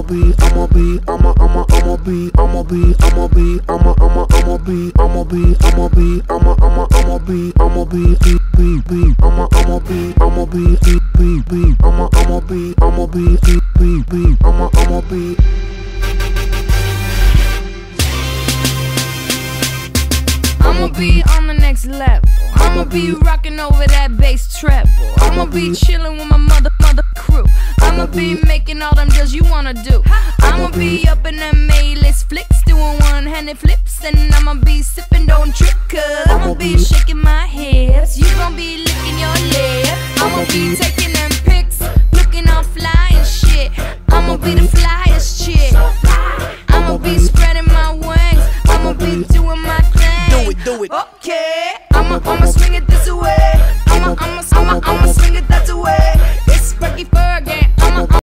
be, I'ma be, I'ma, I'ma, I'ma be, I'ma be, I'ma be, I'ma, I'ma, I'ma be, I'ma be, I'ma be, I'ma, I'ma, I'ma be, I'ma be, be, be, be, I'ma, I'ma be, I'ma be, be, be, be, I'ma, I'ma be, I'ma be, be, be, be, I'ma, I'ma be. I'ma be on the next level. I'ma be rocking over that bass treble. I'ma be chilling with my mother. I'ma be making all them deals you wanna do. I'ma be up in them A-list flicks doing one-handed flips, and I'ma be sipping don't I'ma be shaking my hips. You gon' be licking your lips. I'ma be taking them pics, looking all fly and shit. I'ma be the flyest chick. I'ma be spreading my wings. I'ma be doing my thing. Do it, do it. Okay. I'ma, I'ma swing it.